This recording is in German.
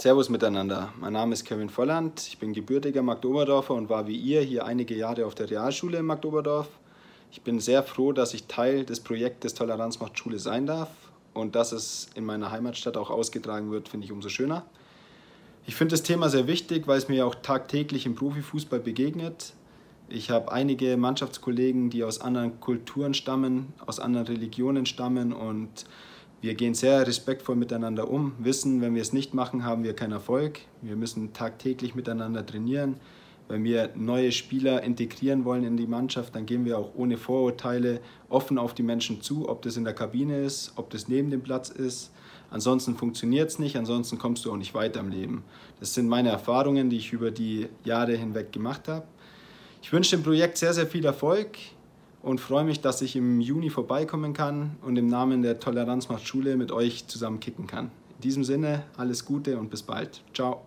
Servus miteinander. Mein Name ist Kevin Volland. Ich bin gebürtiger Magdoberdorfer und war wie ihr hier einige Jahre auf der Realschule in Magdoberdorf. Ich bin sehr froh, dass ich Teil des Projektes Toleranz macht Schule sein darf und dass es in meiner Heimatstadt auch ausgetragen wird, finde ich umso schöner. Ich finde das Thema sehr wichtig, weil es mir auch tagtäglich im Profifußball begegnet. Ich habe einige Mannschaftskollegen, die aus anderen Kulturen stammen, aus anderen Religionen stammen und wir gehen sehr respektvoll miteinander um, wissen, wenn wir es nicht machen, haben wir keinen Erfolg. Wir müssen tagtäglich miteinander trainieren. Wenn wir neue Spieler integrieren wollen in die Mannschaft, dann gehen wir auch ohne Vorurteile offen auf die Menschen zu, ob das in der Kabine ist, ob das neben dem Platz ist. Ansonsten funktioniert es nicht, ansonsten kommst du auch nicht weiter im Leben. Das sind meine Erfahrungen, die ich über die Jahre hinweg gemacht habe. Ich wünsche dem Projekt sehr, sehr viel Erfolg und freue mich, dass ich im Juni vorbeikommen kann und im Namen der Toleranz macht Schule mit euch zusammen kicken kann. In diesem Sinne, alles Gute und bis bald. Ciao.